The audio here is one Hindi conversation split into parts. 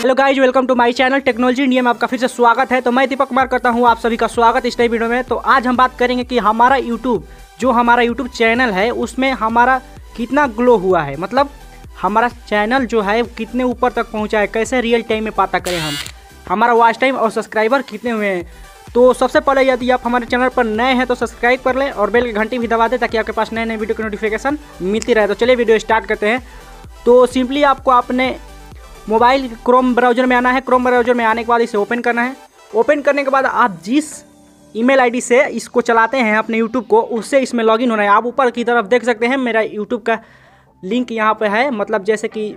Hello guys welcome to my channel technology India में आपका फिर से स्वागत है। तो मैं दीपक कुमार करता हूँ आप सभी का स्वागत इस नई वीडियो में। तो आज हम बात करेंगे कि हमारा यूट्यूब जो हमारा यूट्यूब चैनल है, उसमें हमारा कितना ग्लो हुआ है। मतलब हमारा चैनल जो है, कितने ऊपर तक पहुँचा है, कैसे रियल टाइम में पता करें हम। हमारा वॉच टाइम और सब्सक्राइबर कितने हुए हैं। तो सबसे पहले यदि आप हमारे चैनल पर नए हैं तो सब्सक्राइब कर लें और बेल की घंटी भी दबा दें ताकि आपके पास नए नए वीडियो की नोटिफिकेशन मिलती रहे। तो चलिए वीडियो स्टार्ट करते हैं। तो सिंपली आपको अपने मोबाइल क्रोम ब्राउज़र में आना है। क्रोम ब्राउज़र में आने के बाद इसे ओपन करना है। ओपन करने के बाद आप जिस ईमेल आईडी से इसको चलाते हैं अपने यूट्यूब को, उससे इसमें लॉगिन होना है। आप ऊपर की तरफ़ देख सकते हैं, मेरा यूट्यूब का लिंक यहाँ पर है। मतलब जैसे कि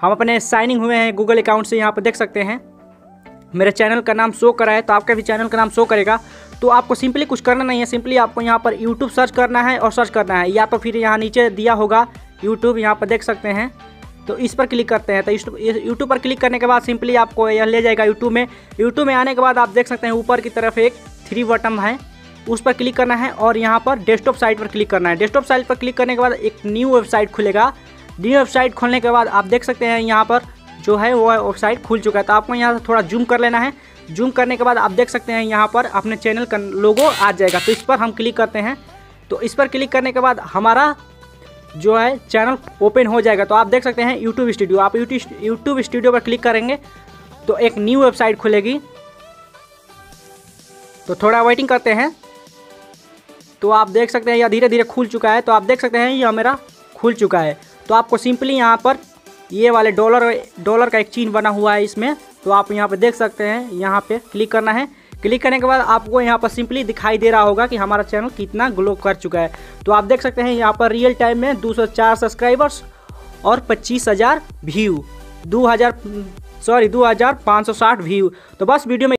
हम अपने साइनिंग हुए हैं गूगल अकाउंट से यहाँ पर देख सकते हैं। मेरे चैनल का नाम शो करा है तो आपका भी चैनल का नाम शो करेगा। तो आपको सिंपली कुछ करना नहीं है, सिंपली आपको यहाँ पर यूट्यूब सर्च करना है और सर्च करना है। या तो फिर यहाँ नीचे दिया होगा यूट्यूब यहाँ पर देख सकते हैं। तो इस पर क्लिक करते हैं। तो यूट्यूब पर क्लिक करने के बाद सिंपली आपको यह ले जाएगा यूट्यूब में। यूट्यूब में आने के बाद आप देख सकते हैं, ऊपर की तरफ़ एक थ्री बटन है, उस पर क्लिक करना है और यहाँ पर डेस्कटॉप साइट पर क्लिक करना है। डेस्कटॉप साइट पर क्लिक करने के बाद एक न्यू वेबसाइट खुलेगा। न्यू वेबसाइट खोलने के बाद आप देख सकते हैं यहाँ पर जो है वो वेबसाइट खुल चुका है। तो आपको यहाँ से थोड़ा जूम कर लेना है। जूम करने के बाद आप देख सकते हैं यहाँ पर अपने चैनल का लोगो आ जाएगा। तो इस पर हम क्लिक करते हैं। तो इस पर क्लिक करने के बाद हमारा जो है चैनल ओपन हो जाएगा। तो आप देख सकते हैं यूट्यूब स्टूडियो आप यूट्यूब स्टूडियो पर क्लिक करेंगे तो एक न्यू वेबसाइट खुलेगी। तो थोड़ा वेटिंग करते हैं। तो आप देख सकते हैं, यह धीरे धीरे खुल चुका है। तो आप देख सकते हैं, यह मेरा खुल चुका है। तो आपको सिंपली यहाँ पर ये वाले डॉलर डॉलर का एक चीन बना हुआ है इसमें। तो आप यहाँ पे देख सकते हैं, यहाँ पे क्लिक करना है। क्लिक करने के बाद आपको यहाँ पर सिंपली दिखाई दे रहा होगा कि हमारा चैनल कितना ग्लो कर चुका है। तो आप देख सकते हैं, यहाँ पर रियल टाइम में 204 सब्सक्राइबर्स और पच्चीस हज़ार व्यू, दो हज़ार, सॉरी, दो हज़ार पाँच सौ साठ व्यू। तो बस वीडियो में